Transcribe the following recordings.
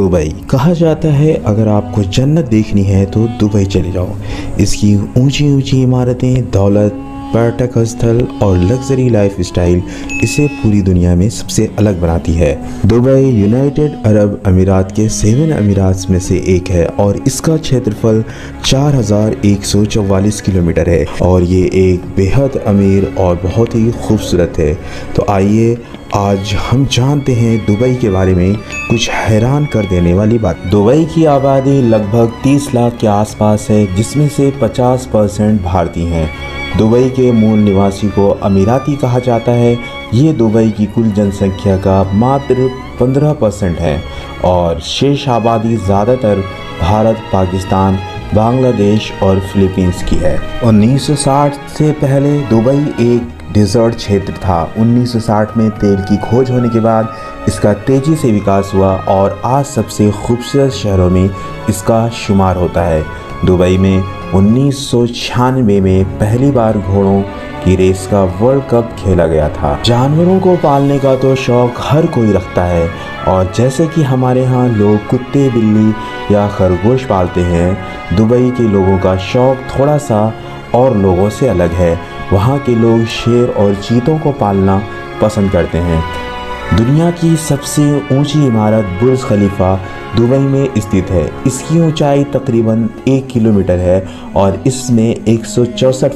Dubai. कहा जाता है, अगर आपको जन्नत देखनी है तो दुबई चले जाओ। इसकी ऊँची ऊँची इमारतें, दौलत पर्यटक स्थल और लग्जरी लाइफ स्टाइल इसे पूरी दुनिया में सबसे अलग बनाती है। दुबई यूनाइटेड अरब अमीरात के सेवन अमीरात में से एक है और इसका क्षेत्रफल 4,144 किलोमीटर है और ये एक बेहद अमीर और बहुत ही खूबसूरत है। तो आइए आज हम जानते हैं दुबई के बारे में कुछ हैरान कर देने वाली बात। दुबई की आबादी लगभग 30 लाख के आसपास है जिसमें से 50 परसेंट भारतीय हैं। दुबई के मूल निवासी को अमीराती कहा जाता है। ये दुबई की कुल जनसंख्या का मात्र 15 परसेंट है और शेष आबादी ज़्यादातर भारत, पाकिस्तान, बांग्लादेश और फिलीपींस की है। 1960 से पहले दुबई एक डिजर्ट क्षेत्र था। 1960 में तेल की खोज होने के बाद इसका तेज़ी से विकास हुआ और आज सबसे खूबसूरत शहरों में इसका शुमार होता है। दुबई में उन्नीस सौ छियानवे में पहली बार घोड़ों की रेस का वर्ल्ड कप खेला गया था। जानवरों को पालने का तो शौक हर कोई रखता है। और जैसे कि हमारे यहाँ लोग कुत्ते, बिल्ली या खरगोश पालते हैं, दुबई के लोगों का शौक थोड़ा सा और लोगों से अलग है। वहाँ के लोग शेर और चीतों को पालना पसंद करते हैं। दुनिया की सबसे ऊँची इमारत बुर्ज खलीफा दुबई में स्थित है। इसकी ऊंचाई तकरीबन एक किलोमीटर है और इसमें एक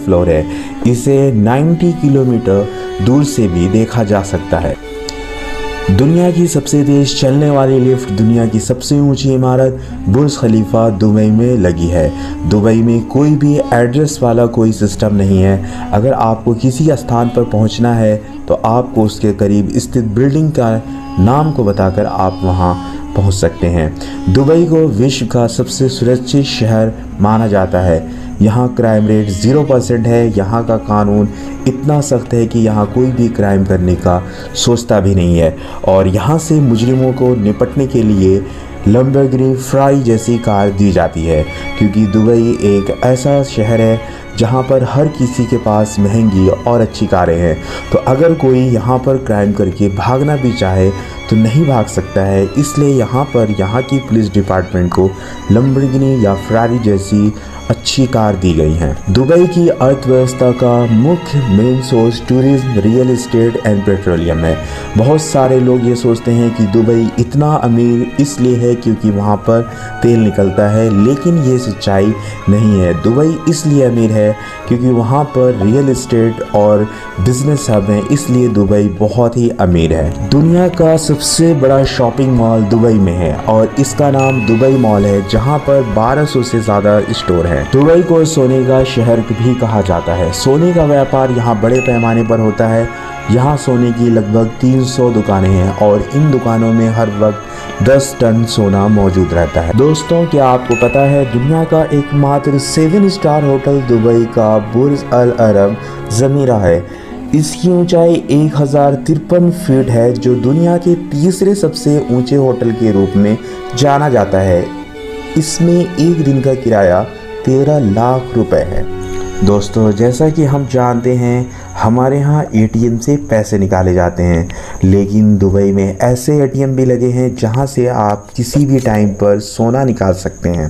फ्लोर है। इसे 90 किलोमीटर दूर से भी देखा जा सकता है। दुनिया की सबसे तेज चलने वाली लिफ्ट दुनिया की सबसे ऊँची इमारत बुर्ज खलीफा दुबई में लगी है। दुबई में कोई भी एड्रेस वाला कोई सिस्टम नहीं है। अगर आपको किसी स्थान पर पहुँचना है तो आपको उसके करीब स्थित बिल्डिंग का नाम को बताकर आप वहाँ पहुँच सकते हैं। दुबई को विश्व का सबसे सुरक्षित शहर माना जाता है। यहाँ क्राइम रेट ज़ीरो परसेंट है। यहाँ का कानून इतना सख्त है कि यहाँ कोई भी क्राइम करने का सोचता भी नहीं है। और यहाँ से मुजरिमों को निपटने के लिए लम्बरगिनी फ्राई जैसी कार दी जाती है, क्योंकि दुबई एक ऐसा शहर है जहाँ पर हर किसी के पास महँगी और अच्छी कारें हैं। तो अगर कोई यहाँ पर क्राइम करके भागना भी चाहे तो नहीं भाग सकता है। इसलिए यहाँ पर यहाँ की पुलिस डिपार्टमेंट को लम्बरगिनी या फ्रारी जैसी अच्छी कार दी गई हैं। दुबई की अर्थव्यवस्था का मुख्य main source tourism real estate and petroleum है। बहुत सारे लोग ये सोचते हैं कि दुबई इतना अमीर इसलिए है क्योंकि वहाँ पर तेल निकलता है, लेकिन ये सच्चाई नहीं है। दुबई इसलिए अमीर है क्योंकि वहाँ पर रियल इस्टेट और बिज़नेस हब हैं, इसलिए दुबई बहुत ही अमीर है। दुनिया का सबसे बड़ा शॉपिंग मॉल दुबई में है और इसका नाम दुबई मॉल है, जहाँ पर 1200 से ज़्यादा स्टोर है। दुबई को सोने का शहर भी कहा जाता है। सोने का व्यापार यहाँ बड़े पैमाने पर होता है। यहाँ सोने की लगभग 300 दुकानें हैं और इन दुकानों में हर वक्त 10 टन सोना मौजूद रहता है। दोस्तों, क्या आपको पता है, दुनिया का एकमात्र सेवन स्टार होटल दुबई का बुर्ज अल अरब जमीरा है? इसकी ऊंचाई एक हज़ार तिरपन फीट है, जो दुनिया के तीसरे सबसे ऊँचे होटल के रूप में जाना जाता है। इसमें एक दिन का किराया तेरह लाख रुपए है। दोस्तों, जैसा कि हम जानते हैं, हमारे यहाँ एटीएम से पैसे निकाले जाते हैं, लेकिन दुबई में ऐसे एटीएम भी लगे हैं जहाँ से आप किसी भी टाइम पर सोना निकाल सकते हैं।